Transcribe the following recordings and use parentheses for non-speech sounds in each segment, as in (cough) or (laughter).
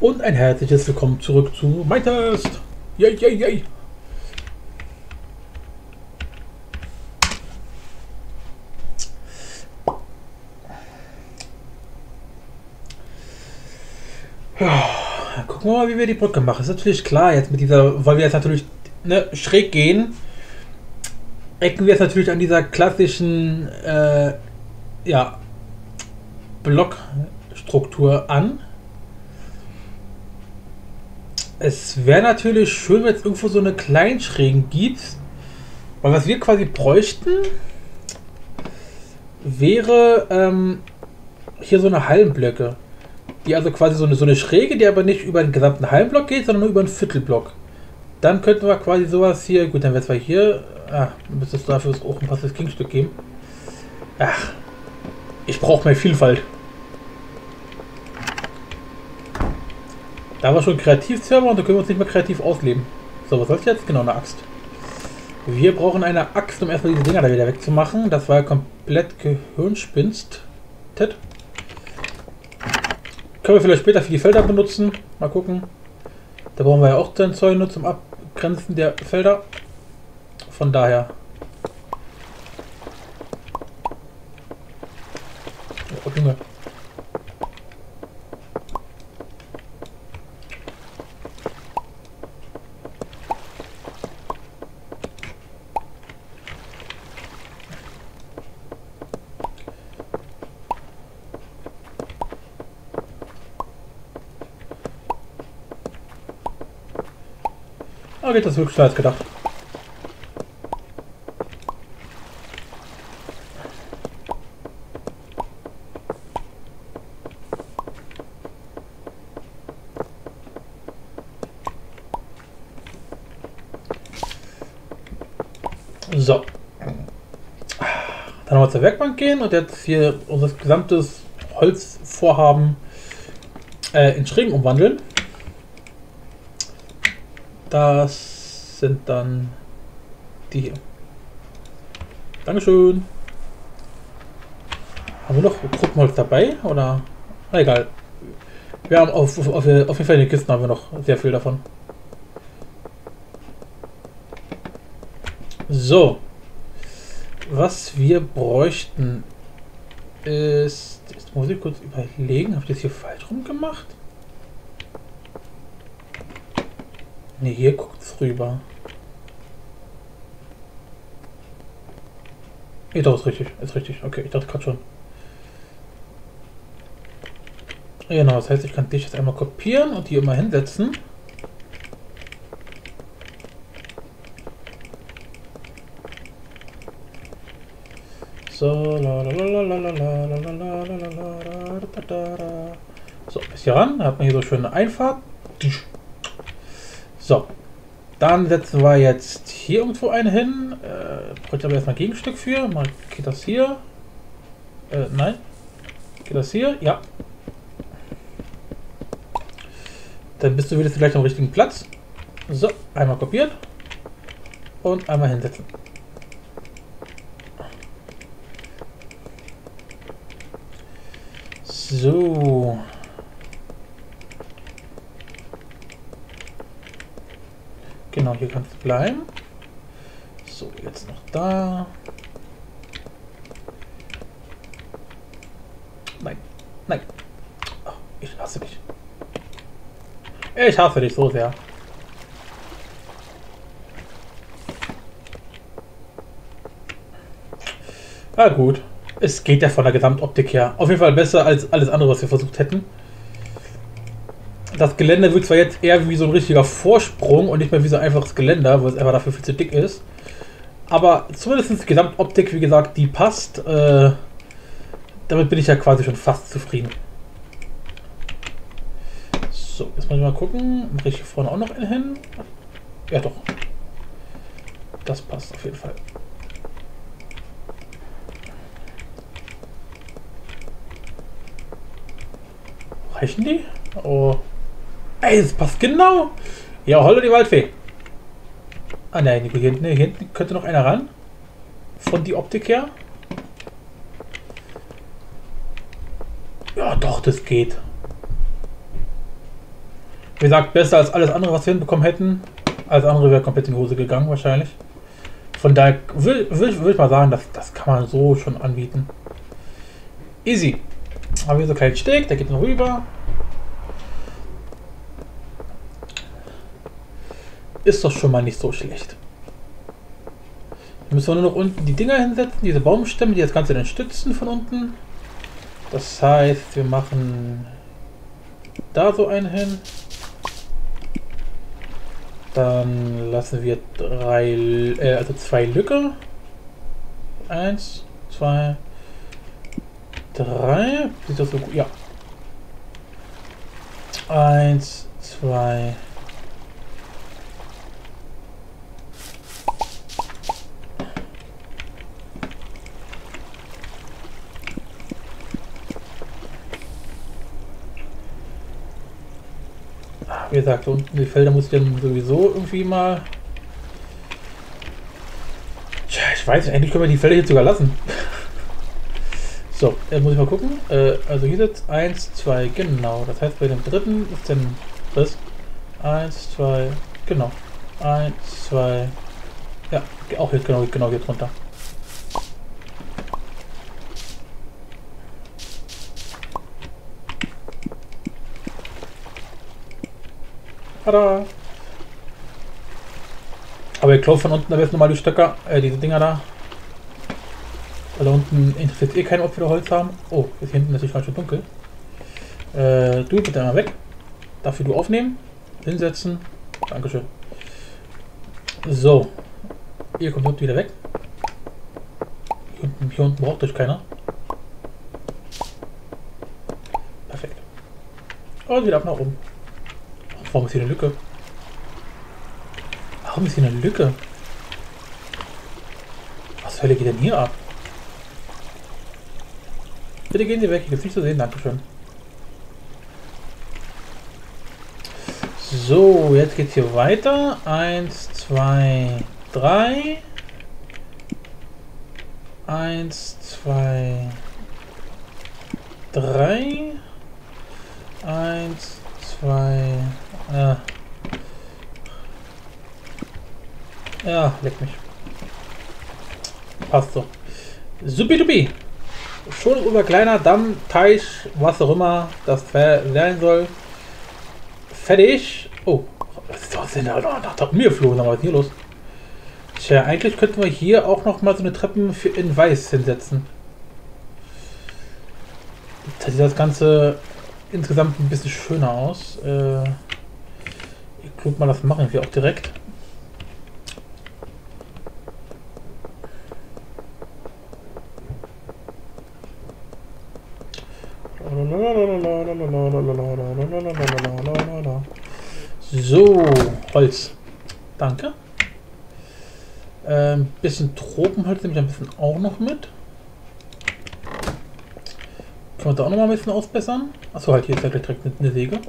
Und ein herzliches Willkommen zurück zu MyTest. Yay, yay, yay. Ja, gucken wir mal, wie wir die Brücke machen. Ist natürlich klar, jetzt mit dieser, weil wir jetzt natürlich ne, schräg gehen, ecken wir jetzt natürlich an dieser klassischen äh, ja, Blockstruktur an. Es wäre natürlich schön, wenn es irgendwo so eine Kleinschrägen gibt. Weil was wir quasi bräuchten, wäre ähm, hier so eine Hallenblöcke. Die also quasi so eine, so eine Schräge, die aber nicht über den gesamten Hallenblock geht, sondern nur über einen Viertelblock. Dann könnten wir quasi sowas hier, gut, dann wäre es zwar hier, ah, müsste es dafür auch ein passendes Kingstück geben. Ach, ich brauche mehr Vielfalt. Da war schon Kreativserver und da können wir uns nicht mehr kreativ ausleben. So, was soll ich jetzt? Genau, eine Axt. Wir brauchen eine Axt, um erstmal diese Dinger da wieder wegzumachen. Das war komplett Gehirnspinst. Ted. Können wir vielleicht später für die Felder benutzen. Mal gucken. Da brauchen wir ja auch dann Zäune zum Abgrenzen der Felder. Von daher. Oh, Junge. Ah, geht das wirklich als gedacht. So. Dann noch zur Werkbank gehen und jetzt hier unser gesamtes Holzvorhaben äh, in Schrägen umwandeln. Das sind dann die hier. Dankeschön. Haben wir noch Gruppenholz dabei? Oder? Na, egal. Wir haben auf, auf, auf jeden Fall in den Kisten haben wir noch sehr viel davon. So. Was wir bräuchten ist. Jetzt muss ich kurz überlegen. Habe ich das hier falsch rum gemacht? Ne, hier guckt es rüber. Ja, doch, ist richtig. Ist richtig. Okay, ich dachte gerade schon. Genau, das heißt, ich kann dich jetzt einmal kopieren und hier immer hinsetzen. So, So, bis hier ran. Da hat man hier so schöne Einfahrt. So. Dann setzen wir jetzt hier irgendwo einen hin. Äh, bräuchte aber erstmal ein Gegenstück für. Mal geht das hier. Äh, nein. Geht das hier? Ja. Dann bist du wieder vielleicht am richtigen Platz. So, einmal kopiert. Und einmal hinsetzen. So. Genau, hier kannst du bleiben. So, jetzt noch da. Nein, nein. Oh, ich hasse dich. Ich hasse dich so sehr. Na gut. Es geht ja von der Gesamtoptik her. Auf jeden Fall besser als alles andere, was wir versucht hätten. Das Geländer wird zwar jetzt eher wie so ein richtiger Vorsprung und nicht mehr wie so ein einfaches Geländer, weil es einfach dafür viel zu dick ist. Aber zumindest die Gesamtoptik, wie gesagt, die passt. Äh, damit bin ich ja quasi schon fast zufrieden. So, jetzt muss ich mal gucken. Mache ich hier vorne auch noch einen hin? Ja, doch. Das passt auf jeden Fall. Reichen die? Oh. Ey, das passt genau. Ja, hallo die Waldfee. Ah nein, hier hinten, hier hinten könnte noch einer ran. Von die Optik her. Ja, doch, das geht. Wie gesagt, besser als alles andere, was wir hinbekommen hätten. Alles andere wäre komplett in die Hose gegangen, wahrscheinlich. Von daher will, will, will ich mal sagen, das, das kann man so schon anbieten. Easy. Haben wir so einen kleinen Steg, der geht noch rüber. Ist doch schon mal nicht so schlecht. Dann müssen wir nur noch unten die Dinger hinsetzen, diese Baumstämme, die das Ganze dann stützen von unten. Das heißt, wir machen da so einen hin. Dann lassen wir drei, äh, also zwei Lücke. Eins, zwei, drei. Sieht das so gut? Ja. Eins, zwei. Wie gesagt, unten die Felder muss ich dann sowieso irgendwie mal. Tja, ich weiß nicht, eigentlich können wir die Felder jetzt sogar lassen. (laughs) so, jetzt muss ich mal gucken. Äh, also hier sitzt 1, 2, genau. Das heißt, bei dem dritten ist dann das 1, 2, genau. 1, 2, ja, auch jetzt genau, genau hier drunter. Tada! Aber ich glaube von unten, da wird nochmal die Stöcker, äh, diese Dinger da. Weil da unten interessiert eh keinen, ob wir Holz haben. Oh, ist hier hinten natürlich ganz schön dunkel. Äh, du bitte einmal weg. Dafür du aufnehmen. Hinsetzen. Dankeschön. So. Ihr kommt unten wieder weg. Hier unten, hier unten braucht euch keiner. Perfekt. Und wieder ab nach oben. Warum ist hier eine Lücke? Warum ist hier eine Lücke? Was Hölle geht denn hier ab? Bitte gehen Sie weg, hier gibt es nicht zu sehen, Dankeschön. So, jetzt geht's hier weiter. Eins, zwei, drei. Eins, zwei, drei. Eins, zwei. Ja. Ja, leck mich. Passt so. Supidupi. Schon über kleiner Damm, Teich, was auch immer das sein soll. Fertig. Oh, was ist denn da nach, nach mir geflogen? Was ist hier los? Tja, eigentlich könnten wir hier auch noch mal so eine Treppen für in Weiß hinsetzen. Das Ganze insgesamt ein bisschen schöner aus. Äh, ich glaube mal, das machen wir auch direkt. So, Holz. Danke. Ein ähm, bisschen Tropenholz nehme ich ein bisschen auch noch mit. Können wir da auch noch mal ein bisschen ausbessern? Achso, halt, hier ist ja gleich direkt eine Säge.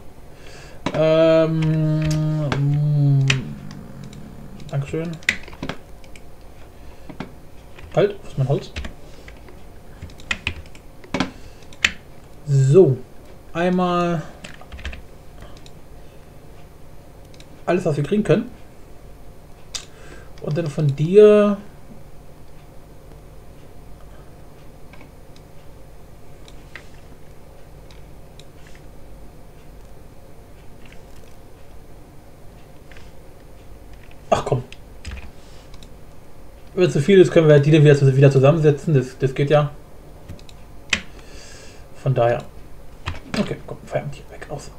Ähm, mh, Dankeschön. Halt, was ist mein Holz? So, einmal alles, was wir kriegen können. Und dann von dir Wenn zu viel ist, können wir die dann wieder, wieder zusammensetzen. Das, das geht ja. Von daher. Okay, komm, Feierabend hier weg aus.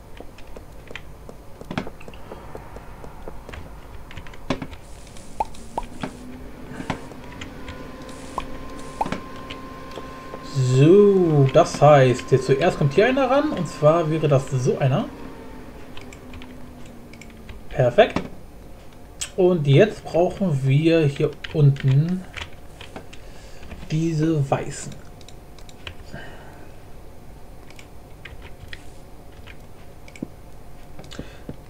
So, das heißt, jetzt zuerst kommt hier einer ran und zwar wäre das so einer. Perfekt. Und jetzt brauchen wir hier unten diese weißen.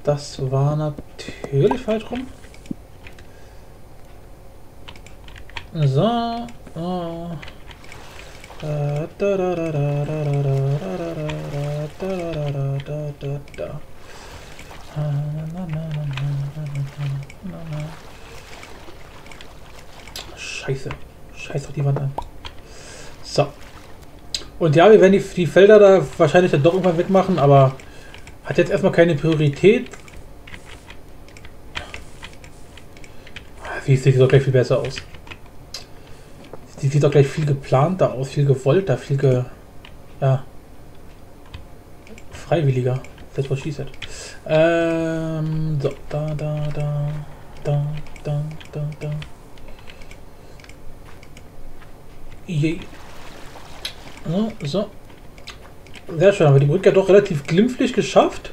Das war natürlich falsch rum. So. Oh. Da, da, da, da, da, da, da, da, da, da, da, da, da. Scheiße. Scheiß auf die Wand an. So. Und ja, wir werden die, die Felder da wahrscheinlich dann doch irgendwann wegmachen, aber hat jetzt erstmal keine Priorität. Wie sieht doch gleich viel besser aus. Die sieht doch gleich viel geplanter aus, viel gewollter, viel ge... Ja. Freiwilliger. That's what she said. Ähm, so, da, da, da, da, da, da, da. Je. So, so. Sehr schön, haben wir die Brücke doch relativ glimpflich geschafft.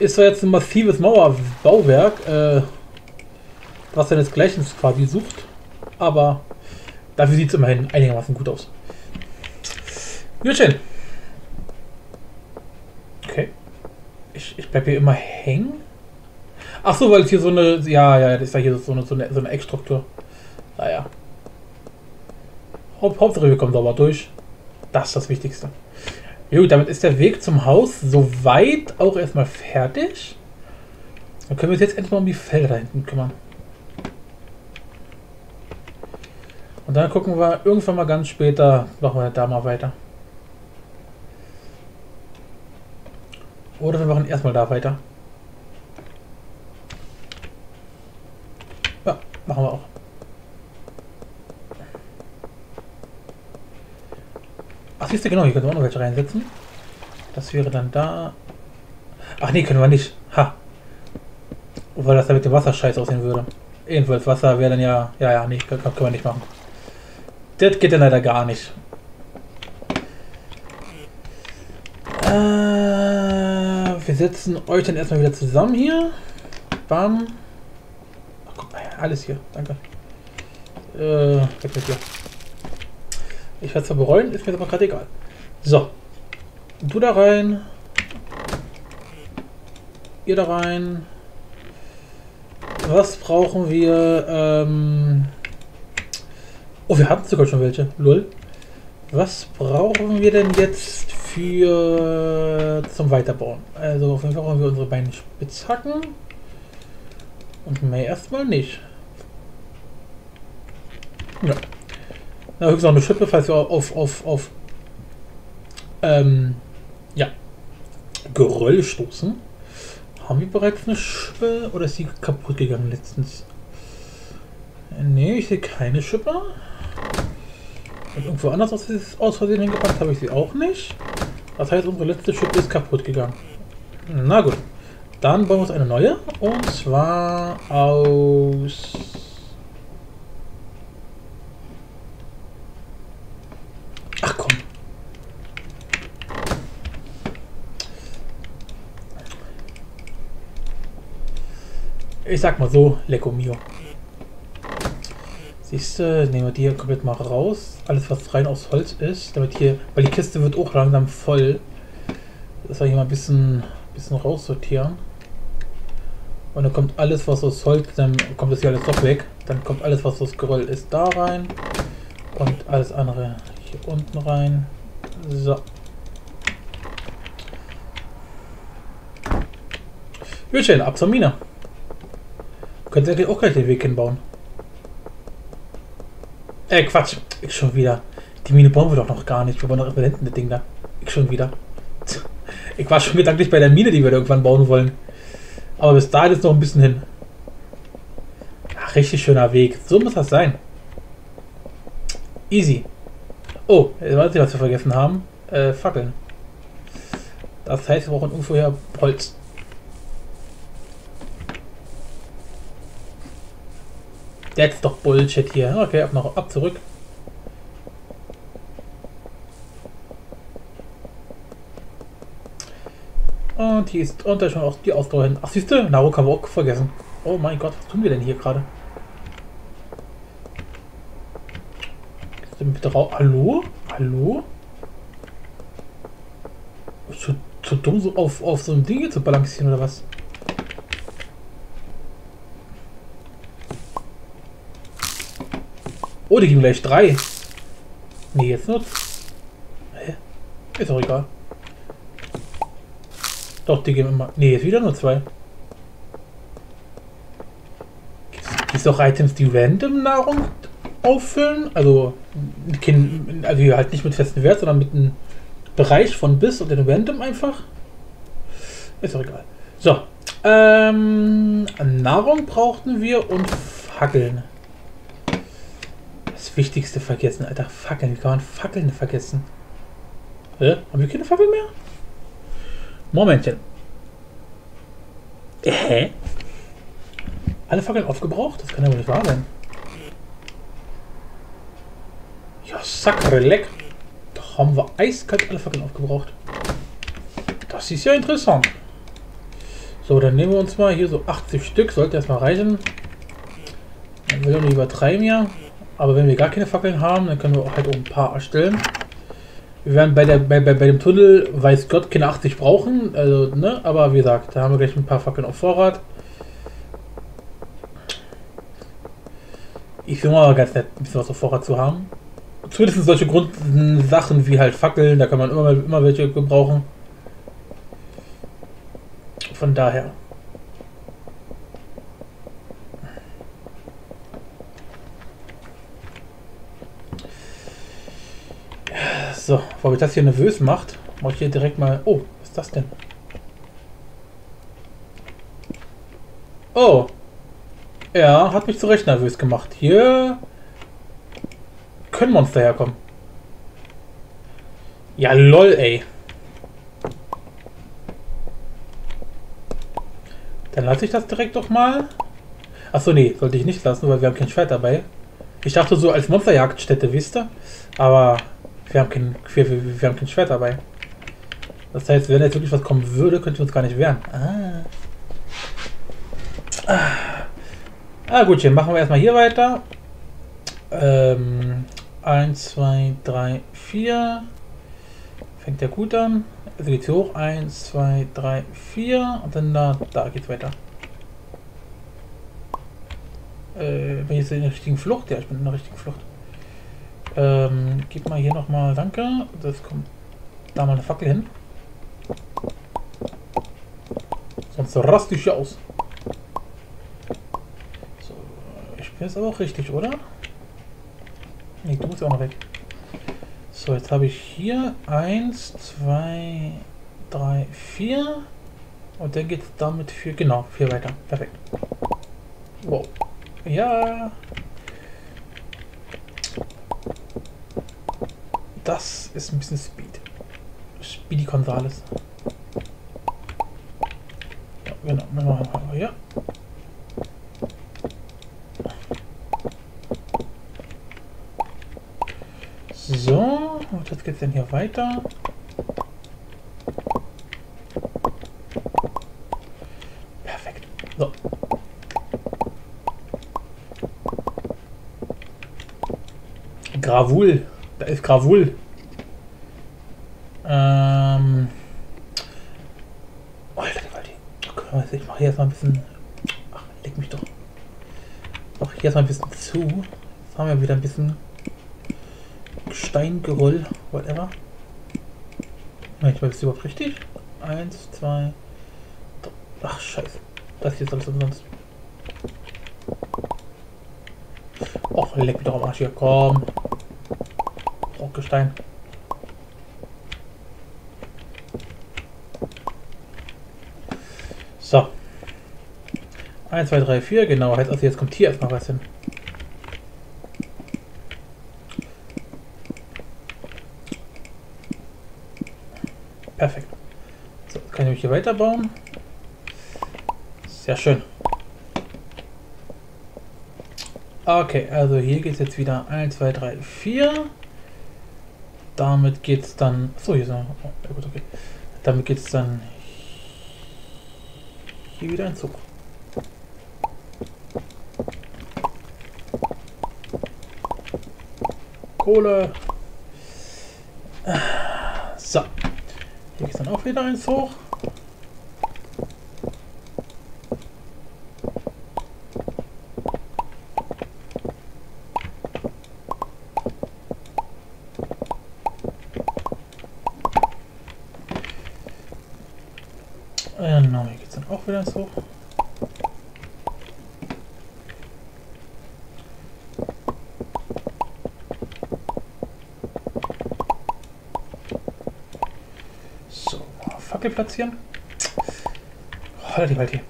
Ist zwar jetzt ein massives Mauerbauwerk, äh, was dann jetzt gleich quasi sucht, aber dafür sieht es immerhin einigermaßen gut aus. Gut schön. Okay. Ich, bleibe hier immer hängen. Ach so, weil es hier so eine, ja, ja, das ist ja hier so eine, so eine, so eine Eckstruktur. Naja. Haupt, Hauptsache wir kommen sauber durch. Das ist das Wichtigste. Gut, damit ist der Weg zum Haus soweit auch erstmal fertig. Dann können wir uns jetzt endlich mal um die Felder da hinten kümmern. Und dann gucken wir irgendwann mal ganz später, machen wir da mal weiter. Oder wir machen erstmal da weiter. Ja, machen wir auch. Ach, siehst du, genau, hier können wir auch noch welche reinsetzen. Das wäre dann da. Ach nee, können wir nicht. Ha. Weil das da mit dem Wasser scheiße aussehen würde. Jedenfalls, Wasser wäre dann ja... Ja, ja, nee, können, können wir nicht machen. Das geht dann leider gar nicht. Äh, wir setzen euch dann erstmal wieder zusammen hier. Bam. Ach, guck mal, alles hier. Danke. Äh, weg mit hier. Ich werde es bereuen, ist mir aber gerade egal. So. Du da rein. Ihr da rein. Was brauchen wir? Ähm oh, wir hatten sogar schon welche. Lull. Was brauchen wir denn jetzt für zum Weiterbauen? Also auf jeden Fall brauchen wir unsere beiden Spitzhacken. Und mehr erstmal nicht. Ja. Na, höchstens noch eine Schippe, falls wir auf, auf, auf ähm, ja, Geröll stoßen. Haben wir bereits eine Schippe oder ist sie kaputt gegangen letztens? Ne, ich sehe keine Schippe. Irgendwo anders aus, aus Versehen hingepackt habe ich sie auch nicht. Das heißt, unsere letzte Schippe ist kaputt gegangen. Na gut. Dann bauen wir uns eine neue. Und zwar aus Ich sag mal so, Lecco Mio. Siehst du, nehmen wir die hier komplett mal raus. Alles was rein aus Holz ist, damit hier, weil die Kiste wird auch langsam voll. Das soll ich mal ein bisschen, bisschen raussortieren. Und dann kommt alles was aus Holz, dann kommt das hier alles doch weg. Dann kommt alles was aus Geröll ist da rein. Und alles andere hier unten rein. So. Schön, ab zur Mine. Sie eigentlich auch gleich den Weg hinbauen? Äh, Quatsch. Ich schon wieder. Die Mine bauen wir doch noch gar nicht. Wir wollen doch immer hinten das Ding da. Ich schon wieder. Ich war schon gedanklich bei der Mine, die wir irgendwann bauen wollen. Aber bis dahin ist noch ein bisschen hin. Ach, richtig schöner Weg. So muss das sein. Easy. Oh, jetzt weiß ich, was wir vergessen haben. Äh, Fackeln. Das heißt, wir brauchen ungefähr Holz. Jetzt doch Bullshit hier. Okay, ab, noch, ab zurück. Und hier ist und da schon auch die Ausdauer hin. Ach, siehst du? Naruto haben wir auch vergessen. Oh mein Gott, was tun wir denn hier gerade? Bitte raus. Hallo? Hallo? Zu, zu dumm, so auf, auf so ein Ding hier zu balancieren oder was? Oh, die geben gleich drei. Nee, jetzt nur. Hä? Ist auch egal. Doch, die geben immer. Nee, jetzt wieder nur zwei. Gibt auch Items, die random Nahrung auffüllen? Also, also halt nicht mit festem Wert, sondern mit einem Bereich von bis und den random einfach? Ist doch egal. So. Ähm, Nahrung brauchten wir und Fackeln. Wichtigste vergessen, Alter. Fackeln. Wie kann man Fackeln vergessen? Hä? Haben wir keine Fackeln mehr? Momentchen. Hä? Alle Fackeln aufgebraucht? Das kann ja wohl nicht wahr sein. Ja, Sakrelek. Da haben wir eiskalt alle Fackeln aufgebraucht. Das ist ja interessant. So, dann nehmen wir uns mal hier so 80 Stück. Sollte erstmal reichen. Dann will ich nicht übertreiben ja. Aber wenn wir gar keine Fackeln haben, dann können wir auch halt auch ein paar erstellen. Wir werden bei, der, bei, bei, bei dem Tunnel, weiß Gott, keine 80 brauchen. Also, ne? Aber wie gesagt, da haben wir gleich ein paar Fackeln auf Vorrat. Ich finde mal ganz nett, ein bisschen was auf Vorrat zu haben. Zumindest solche Grundsachen wie halt Fackeln, da kann man immer, immer welche gebrauchen. Von daher. So, weil mich das hier nervös macht, mache ich hier direkt mal... Oh, was ist das denn? Oh. Ja, hat mich zu Recht nervös gemacht. Hier können Monster herkommen. Ja, lol, ey. Dann lasse ich das direkt doch mal. Achso, nee, sollte ich nicht lassen, weil wir haben kein Schwert dabei. Ich dachte so als Monsterjagdstätte, wisst ihr? Aber wir haben kein, wir, wir, haben kein Schwert dabei. Das heißt, wenn jetzt wirklich was kommen würde, könnten wir uns gar nicht wehren. Ah. Ah, ah gut, dann machen wir erstmal hier weiter. Ähm, 1, 2, 3, 4. Fängt der gut an. Also geht's hier hoch. 1, 2, 3, 4. Und dann da, da geht's weiter. Äh, bin ich jetzt in der richtigen Flucht? Ja, ich bin in der richtigen Flucht. Ähm, gib mal hier nochmal, danke. Das kommt da mal eine Fackel hin. Sonst raste ich aus. So, ich bin jetzt aber auch richtig, oder? Ne, du musst auch noch weg. So, jetzt habe ich hier 1, 2, 3, 4. Und dann geht es damit für, genau, 4 weiter. Perfekt. Wow. Ja. Das ist ein bisschen Speed. Speedy Gonzales. Ja, genau, machen wir mal hier. So, und jetzt geht es denn hier weiter. Perfekt. So. Gravul. Da ist Gravul. Ähm. Oh, Alter, okay, ich mache hier erstmal ein bisschen. Ach, leg mich doch. Mach hier erstmal ein bisschen zu. Jetzt haben wir wieder ein bisschen Steingeröll, whatever. Ich weiß überhaupt richtig. Eins, zwei. Drei. Ach, scheiße. Das hier ist alles umsonst. Och, leck mich doch am Arsch hier. Komm. Brockgestein. So. 1, 2, 3, 4, genau. Heißt also, jetzt kommt hier erstmal was hin. Perfekt. So, kann ich mich hier weiterbauen. Sehr schön. Okay, also hier geht es jetzt wieder 1, 2, 3, 4. Damit geht es dann. So, hier ist noch. Oh, gut, okay. Damit geht es dann hier wieder ein Zug. Kohle. So. Hier geht dann auch wieder eins hoch. Genau, hier geht's dann auch wieder so. So, Fackel platzieren. Holla die Wald hier.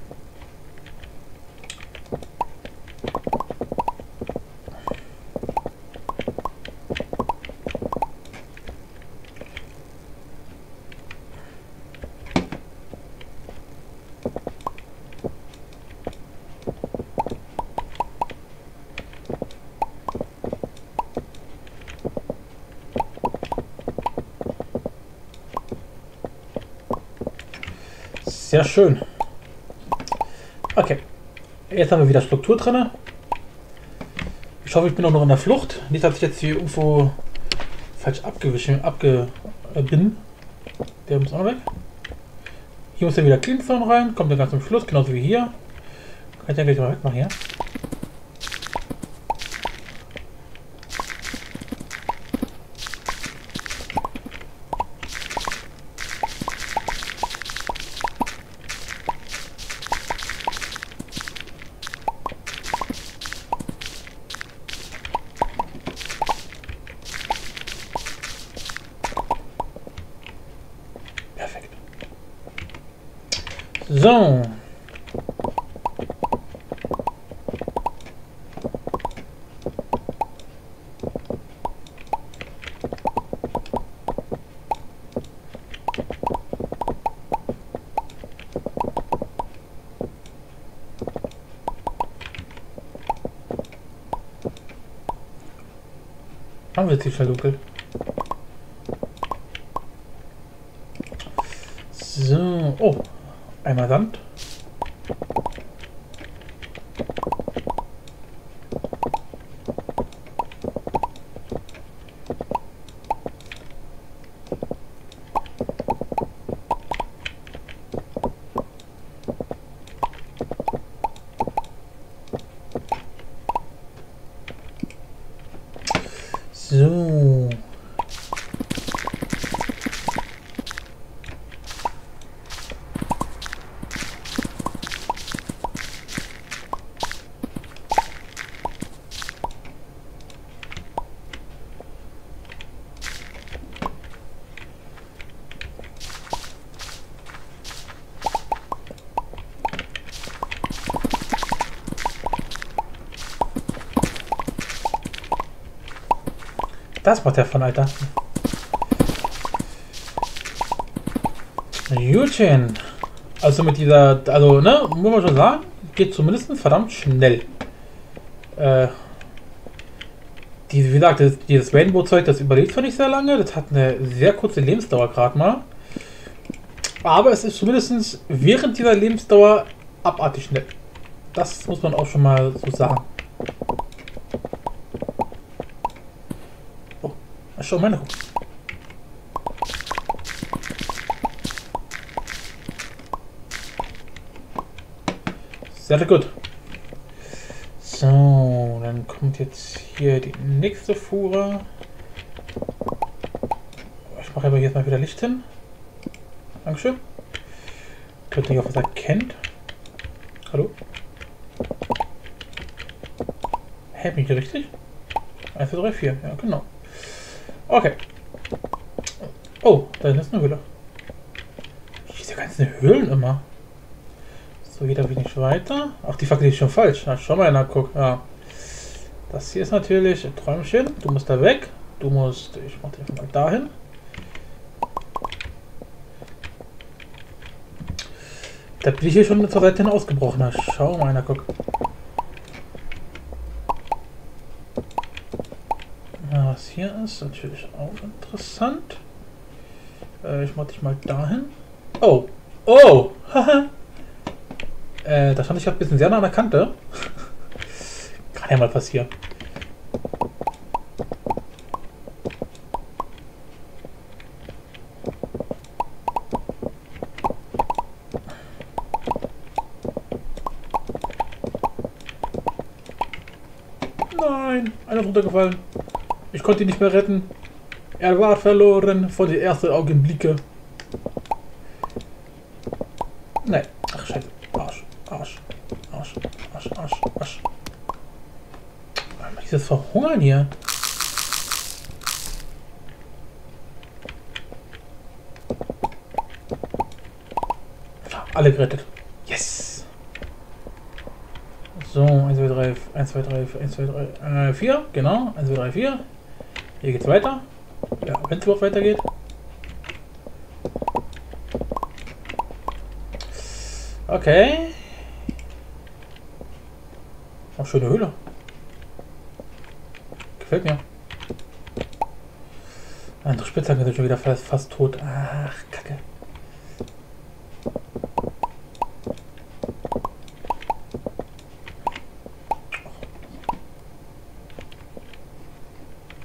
Sehr schön. Okay. Jetzt haben wir wieder Struktur drin. Ich hoffe, ich bin auch noch in der Flucht. Nicht, dass ich jetzt hier irgendwo falsch abgewischt abge äh, bin. Der muss auch weg. Hier muss ja wieder Cleanstone rein. Kommt dann ganz zum Schluss, genauso wie hier. Kann ich ja gleich mal wegmachen. Perfekt. So. Haben wir jetzt die verdunkelt? So, oh, einmal Sand. So. Das macht der von, Alter. Jutchen. Also mit dieser, also, ne, muss man schon sagen, geht zumindest verdammt schnell. Äh, die, wie gesagt, dieses Rainbow-Zeug, das überlebt zwar nicht sehr lange, das hat eine sehr kurze Lebensdauer gerade mal. Aber es ist zumindest während dieser Lebensdauer abartig schnell. Das muss man auch schon mal so sagen. Schon, meine. Sehr gut. So, dann kommt jetzt hier die nächste Fuhre. Ich mache aber jetzt mal wieder Licht hin. Dankeschön. Könnt nicht, ob was erkennt. Hallo? Hä, bin ich hier richtig? 1, 2, 3, 4. Ja, genau. Okay. Oh, da ist eine Höhle. Diese ganzen Höhlen immer. So, geht da wenig weiter. Ach, die Fackel ist schon falsch. Na, schau mal einer, guck. Ja. Das hier ist natürlich ein Träumchen. Du musst da weg. Du musst, ich mach dich mal dahin. Da bin ich hier schon zur Seite hin ausgebrochen. Na, schau mal einer, guck. Hier ist natürlich auch interessant. Äh, ich mach dich mal dahin. Oh! Oh! Haha! äh, da stand ich gerade ein bisschen sehr nah an der Kante. (laughs) Kann ja mal passieren. Nein, einer ist runtergefallen. Ich konnte ihn nicht mehr retten. Er war verloren von den ersten Augenblicke. Nein. Ach, scheiße. Arsch, Arsch, Arsch, Arsch, Arsch, Arsch. Dieses Verhungern hier. Alle gerettet. Yes! So, 1, 2, 3, 1, 2, 3, 1, 2, 3, äh, 4, genau. 1, 2, 3, 4. Hier geht's weiter. Ja, wenn es überhaupt weitergeht. Okay. Auch schöne Höhle. Gefällt mir. Andere Spitzhacke sind schon wieder fast, fast tot. Ach, Kacke.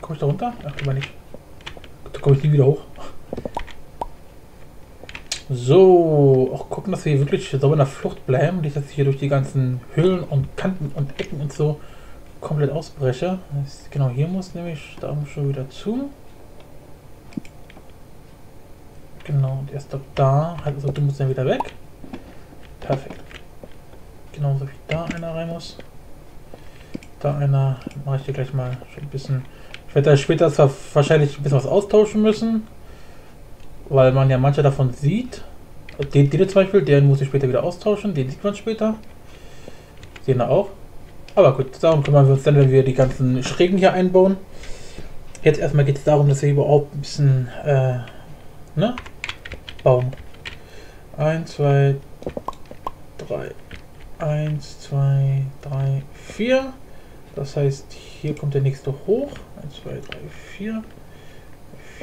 Komme ich da? Ach, immer nicht. Da komme ich nie wieder hoch. So, auch gucken, dass wir wirklich sauber in der Flucht bleiben. Nicht, dass ich hier durch die ganzen Höhlen und Kanten und Ecken und so komplett ausbreche. Genau, hier muss nämlich, da muss schon wieder zu. Genau, und erst ab da, also du musst dann wieder weg. Perfekt. Genauso wie da einer rein muss. Da einer, mache ich dir gleich mal schon ein bisschen werde da später zwar wahrscheinlich ein bisschen was austauschen müssen, weil man ja manche davon sieht. Den, den zum Beispiel, den muss ich später wieder austauschen, den sieht man später. Den auch. Aber gut, darum kümmern wir uns dann, wenn wir die ganzen Schrägen hier einbauen. Jetzt erstmal geht es darum, dass wir überhaupt ein bisschen äh, ne? bauen. 1, 2, 3. 1, 2, 3, 4. Das heißt, hier kommt der nächste hoch. 1, 2, 3, 4.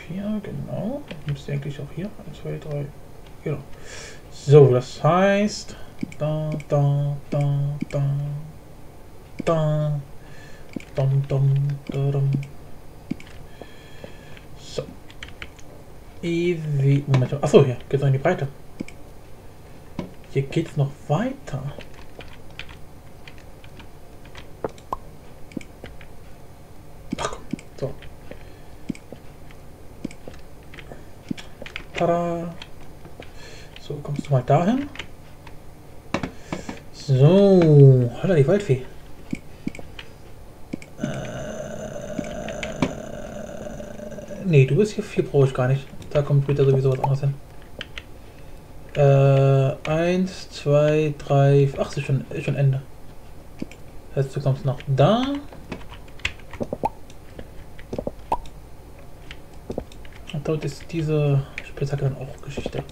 4, genau. Müsste eigentlich auch hier. 1, 2, 3. Genau. So, das heißt. Da, da, da, da. Da. Dum, dum, dum. So. Easy. Moment. Achso, hier geht es in die Breite. Hier geht es noch weiter. Tada. So, kommst du mal dahin. So, holla die Waldfee. Äh, nee, du bist hier viel brauche ich gar nicht. Da kommt später sowieso was anderes hin. Äh, eins, zwei, drei, ach, ist schon, ist schon Ende. Das heißt, du kommst noch da. Und dort ist diese Spitzhacke dann auch Geschichte.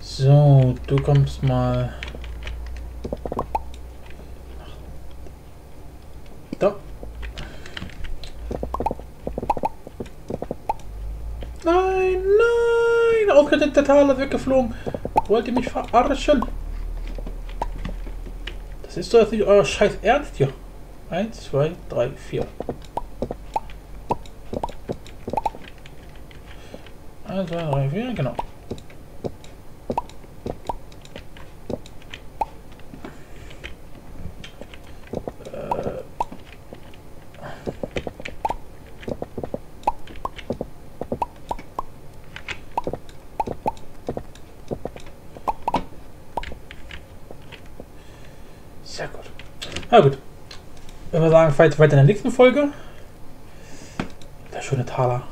So, du kommst mal. Da. Nein, nein! Ausgerechnet der Taler weggeflogen. Wollt ihr mich verarschen? Ist doch nicht euer Scheiß Ernst hier. Eins, zwei, drei, vier. Eins, zwei, drei, vier, genau. Na gut. Weiter in der nächsten Folge. Der schöne Taler.